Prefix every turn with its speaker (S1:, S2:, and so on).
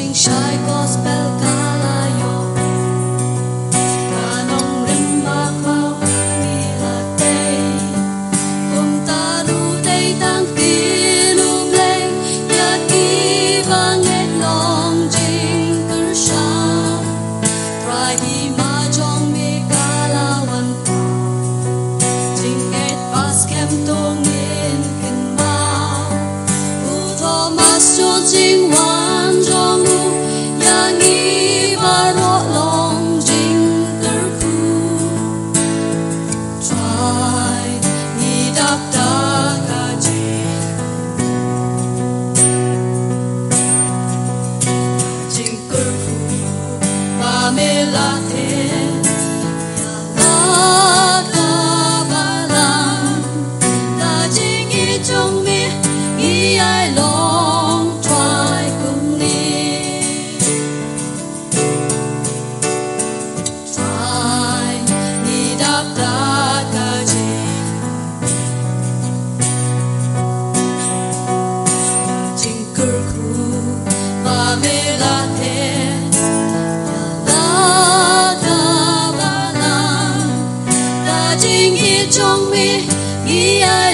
S1: preaching shy gospel. Camila. 一种迷一爱